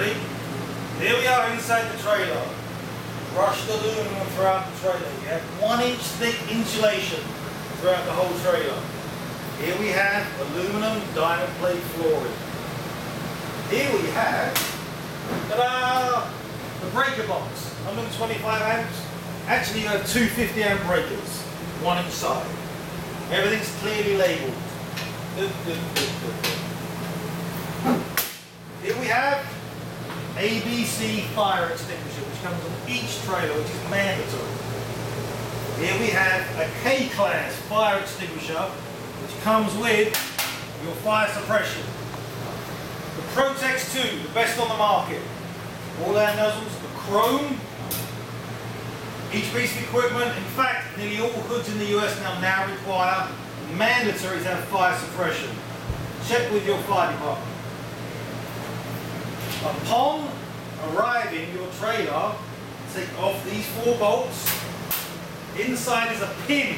Ready? Here we are inside the trailer. Brushed aluminum throughout the trailer. You have one inch thick insulation throughout the whole trailer. Here we have aluminum diamond plate flooring. Here we have, ta-da, the breaker box, 125 amps. Actually, you have two 50 amp breakers, one inside. Everything's clearly labeled. ABC fire extinguisher, which comes on each trailer, which is mandatory. Here we have a K-class fire extinguisher, which comes with your fire suppression. The Protex 2, the best on the market. All our nozzles are chrome. Each piece of equipment, in fact, nearly all hoods in the US now now require mandatory to have fire suppression. Check with your fire department. Upon arriving your trailer, take off these four bolts. Inside is a pin